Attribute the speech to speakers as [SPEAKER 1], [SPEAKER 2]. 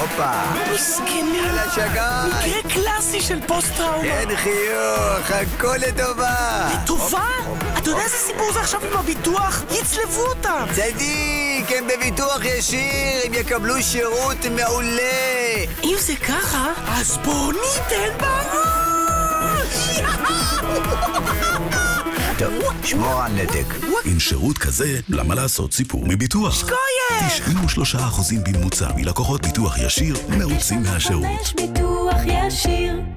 [SPEAKER 1] הופה.
[SPEAKER 2] מסכנה.
[SPEAKER 1] יאללה, שגר.
[SPEAKER 2] מקרה קלאסי של פוסט-טראומה.
[SPEAKER 1] אין חיוך, הכל לטובה.
[SPEAKER 2] טובה? אתה יודע איזה סיפור זה עכשיו עם הביטוח? יצלבו אותם.
[SPEAKER 1] צדיק, הם בביטוח ישיר, הם יקבלו שירות מעולה.
[SPEAKER 2] אם זה ככה, אז בואו ניתן בראש!
[SPEAKER 1] טוב, שמור על נתק.
[SPEAKER 3] עם שירות כזה, למה לעשות סיפור מביטוח?
[SPEAKER 2] שקוייך!
[SPEAKER 3] 93% בממוצע מלקוחות ביטוח ישיר מרוצים מהשירות.
[SPEAKER 4] ביטוח ישיר